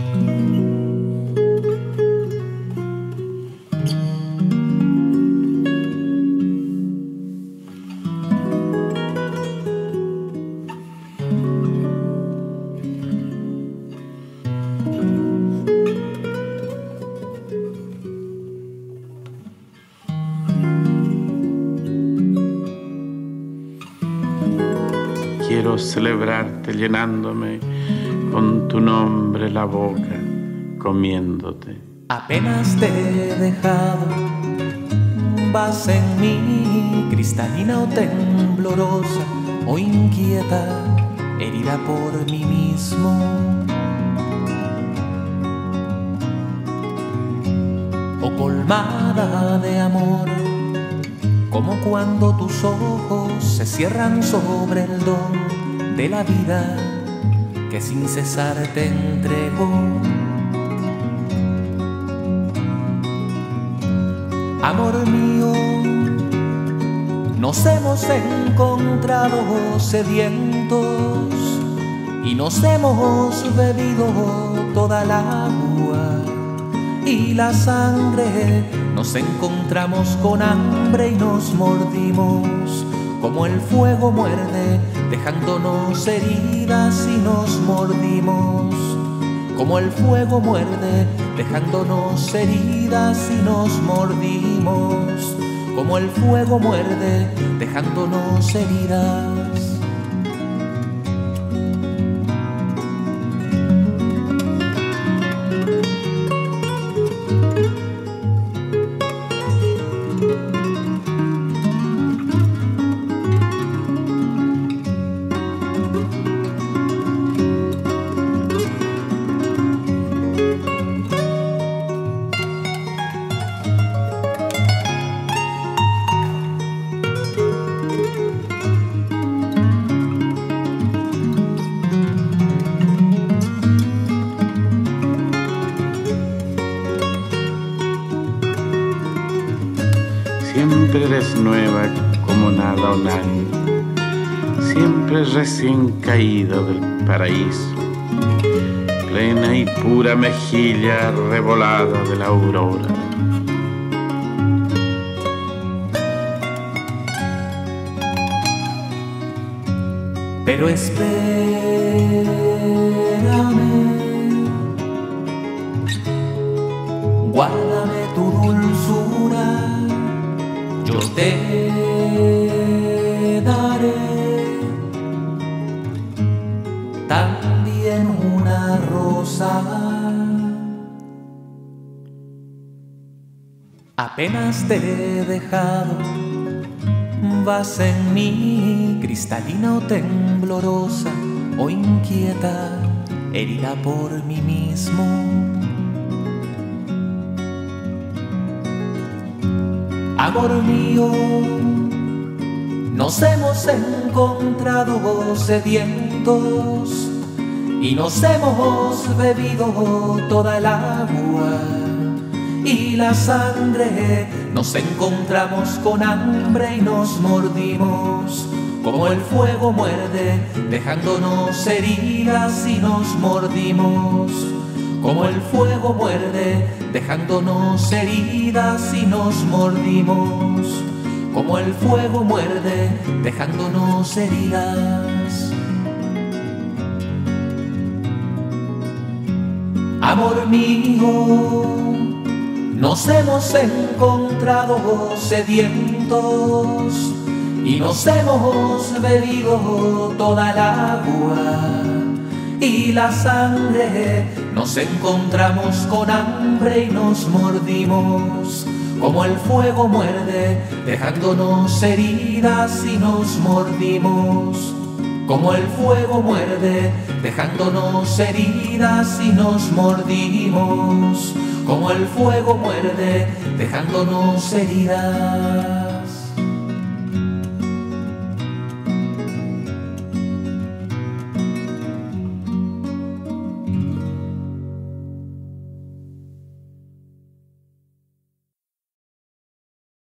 Mm-hmm. Quiero celebrarte llenándome con tu nombre la boca, comiéndote. Apenas te he dejado, vas en mí, cristalina o temblorosa o inquieta, herida por mí mismo. O colmada de amor, como cuando tus ojos se cierran sobre el don de la vida que sin cesar te entregó. Amor mío, nos hemos encontrado sedientos y nos hemos bebido toda el agua y la sangre. Nos encontramos con hambre y nos mordimos como el fuego muerde, dejándonos heridas y nos mordimos. Como el fuego muerde, dejándonos heridas y nos mordimos. Como el fuego muerde, dejándonos heridas. Siempre eres nueva como nada o nadie, siempre recién caída del paraíso, plena y pura mejilla revolada de la aurora. Pero espérame, guárdame te daré también una rosa. Apenas te he dejado vas en mí, cristalina o temblorosa o inquieta, herida por mí mismo. Amor mío, nos hemos encontrado sedientos y nos hemos bebido toda el agua y la sangre. Nos encontramos con hambre y nos mordimos, como el fuego muerde, dejándonos heridas y nos mordimos, como el fuego muerde, dejándonos heridas y nos mordimos, como el fuego muerde, dejándonos heridas. Amor mío, nos hemos encontrado sedientos y nos hemos bebido toda el agua y la sangre. Nos encontramos con hambre y nos mordimos como el fuego muerde, dejándonos heridas y nos mordimos. Como el fuego muerde, dejándonos heridas y nos mordimos como el fuego muerde, dejándonos heridas.